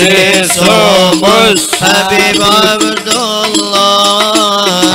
السمس حبيب عبد الله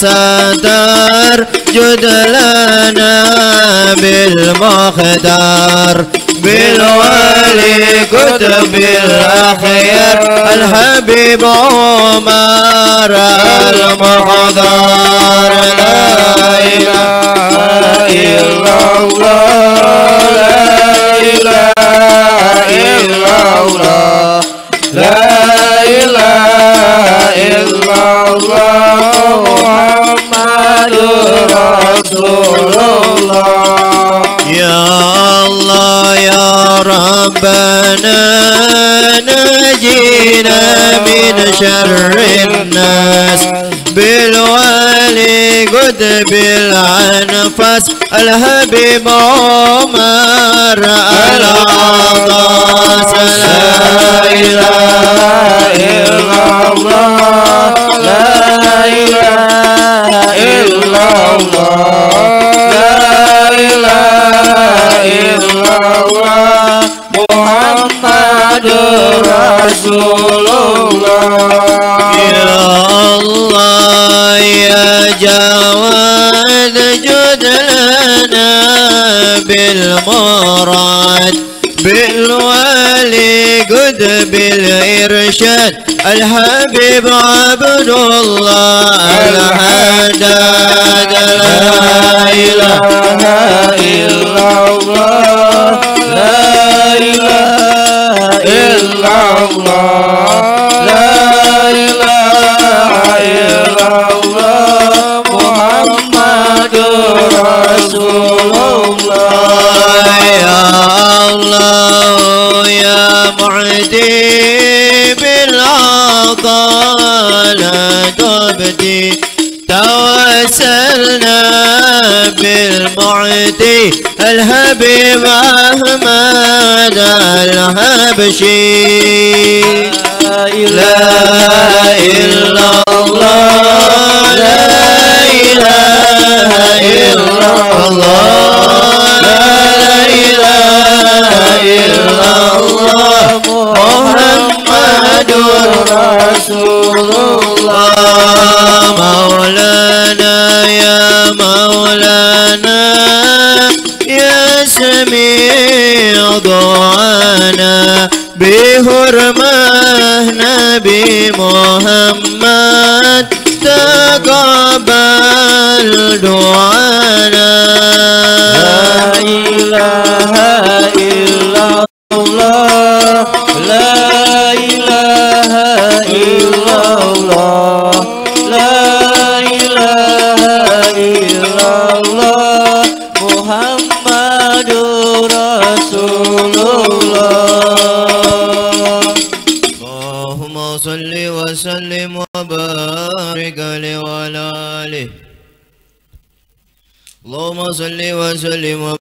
ساتر جد لنا بالمختار بالولي كتب الأخيار الحبيب عمر المحضر. لا إله شر الناس بالوالي قد بالأنفاس الحبيب عمر العطاس. لا إله إلا الله. لا إله إلا الله. لا إله إلا الله. محمد رسول لنا بالمراد بالوالي قد بالإرشاد. الحبيب عبد الله الحداد لا إله إلا الله لا معدي بالعطاء لا تبدي. توسلنا بالمعدي الحبيب أحمد الحبشي لا إله مولانا يا مولانا يا سميع دعانا بحرمة نبي محمد تقبل دعانا. لا إله إلا الله لا إله وسلم وبارك عليه وعلى آله. اللهم صل وسلم